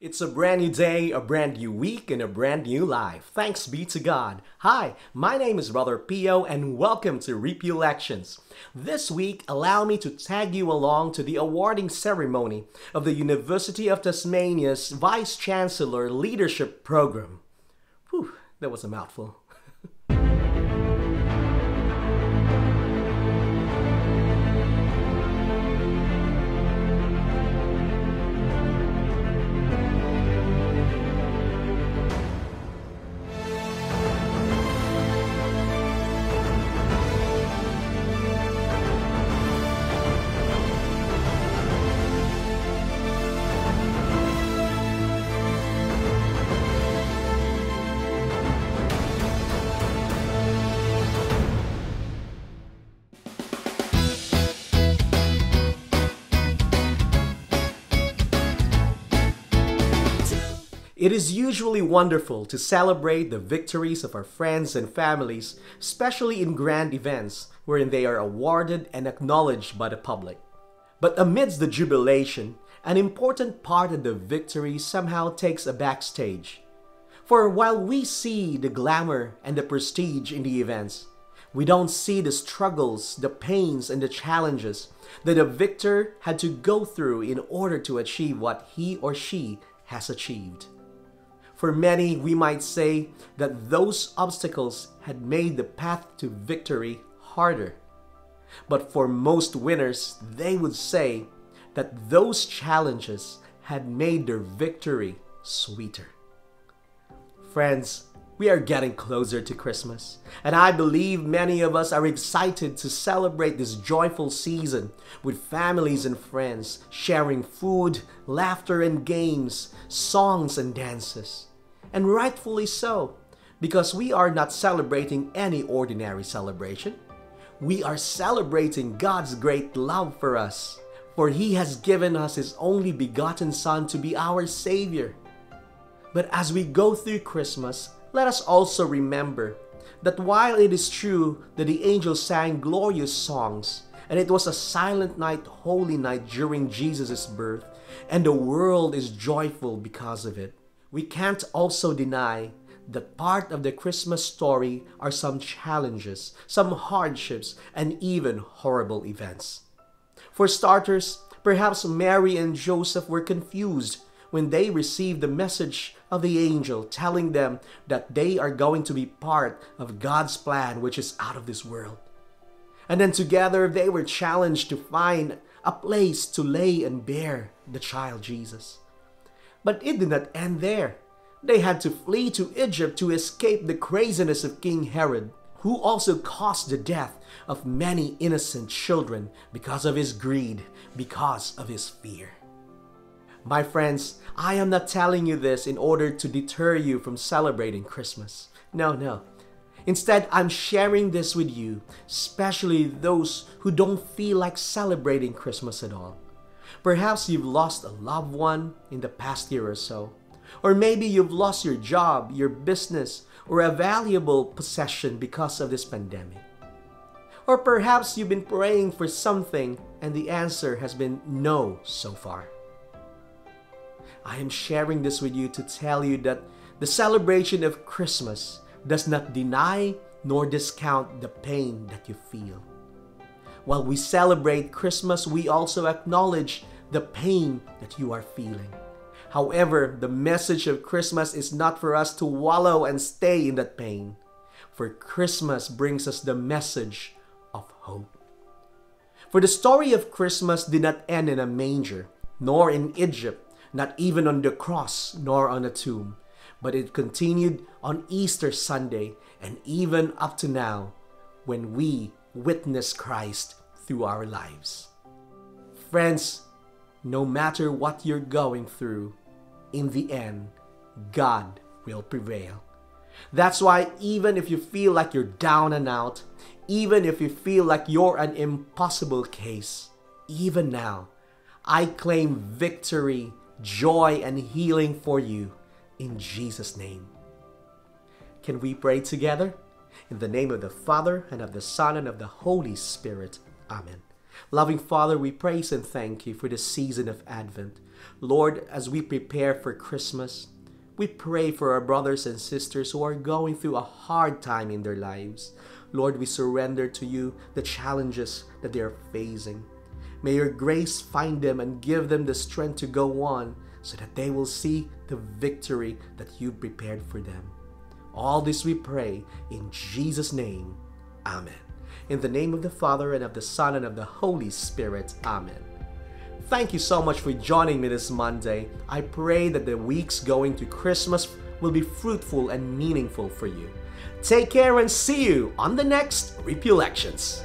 It's a brand new day, a brand new week, and a brand new life. Thanks be to God. Hi, my name is Brother Pio, and welcome to Repiolections. This week, allow me to tag you along to the awarding ceremony of the University of Tasmania's Vice Chancellor Leadership Program. Whew, that was a mouthful. It is usually wonderful to celebrate the victories of our friends and families, especially in grand events wherein they are awarded and acknowledged by the public. But amidst the jubilation, an important part of the victory somehow takes a backstage. For while we see the glamour and the prestige in the events, we don't see the struggles, the pains, and the challenges that a victor had to go through in order to achieve what he or she has achieved. For many, we might say that those obstacles had made the path to victory harder. But for most winners, they would say that those challenges had made their victory sweeter. Friends, we are getting closer to Christmas, and I believe many of us are excited to celebrate this joyful season with families and friends, sharing food, laughter, and games, songs, and dances and rightfully so, because we are not celebrating any ordinary celebration. We are celebrating God's great love for us, for He has given us His only begotten Son to be our Savior. But as we go through Christmas, let us also remember that while it is true that the angels sang glorious songs, and it was a silent night, holy night during Jesus' birth, and the world is joyful because of it, we can't also deny that part of the Christmas story are some challenges, some hardships, and even horrible events. For starters, perhaps Mary and Joseph were confused when they received the message of the angel telling them that they are going to be part of God's plan, which is out of this world. And then together they were challenged to find a place to lay and bear the child Jesus. But it did not end there. They had to flee to Egypt to escape the craziness of King Herod, who also caused the death of many innocent children because of his greed, because of his fear. My friends, I am not telling you this in order to deter you from celebrating Christmas. No, no. Instead, I'm sharing this with you, especially those who don't feel like celebrating Christmas at all. Perhaps you've lost a loved one in the past year or so. Or maybe you've lost your job, your business, or a valuable possession because of this pandemic. Or perhaps you've been praying for something and the answer has been no so far. I am sharing this with you to tell you that the celebration of Christmas does not deny nor discount the pain that you feel. While we celebrate Christmas, we also acknowledge the pain that you are feeling. However, the message of Christmas is not for us to wallow and stay in that pain, for Christmas brings us the message of hope. For the story of Christmas did not end in a manger, nor in Egypt, not even on the cross, nor on a tomb, but it continued on Easter Sunday and even up to now when we witness Christ through our lives. Friends, no matter what you're going through, in the end, God will prevail. That's why, even if you feel like you're down and out, even if you feel like you're an impossible case, even now, I claim victory, joy, and healing for you in Jesus' name. Can we pray together? In the name of the Father, and of the Son, and of the Holy Spirit. Amen. Loving Father, we praise and thank you for this season of Advent. Lord, as we prepare for Christmas, we pray for our brothers and sisters who are going through a hard time in their lives. Lord, we surrender to you the challenges that they are facing. May your grace find them and give them the strength to go on so that they will see the victory that you prepared for them. All this we pray in Jesus' name. Amen. In the name of the Father, and of the Son, and of the Holy Spirit. Amen. Thank you so much for joining me this Monday. I pray that the weeks going to Christmas will be fruitful and meaningful for you. Take care and see you on the next Repiolections.